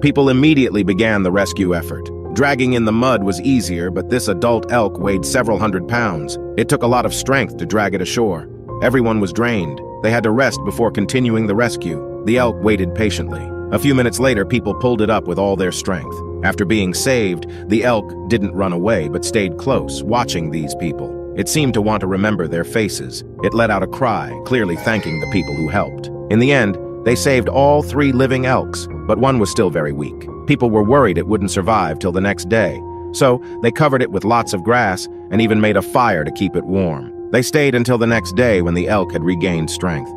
People immediately began the rescue effort. Dragging in the mud was easier, but this adult elk weighed several hundred pounds. It took a lot of strength to drag it ashore. Everyone was drained. They had to rest before continuing the rescue. The elk waited patiently. A few minutes later, people pulled it up with all their strength. After being saved, the elk didn't run away but stayed close, watching these people. It seemed to want to remember their faces. It let out a cry, clearly thanking the people who helped. In the end, they saved all three living elks, but one was still very weak. People were worried it wouldn't survive till the next day, so they covered it with lots of grass and even made a fire to keep it warm. They stayed until the next day when the elk had regained strength.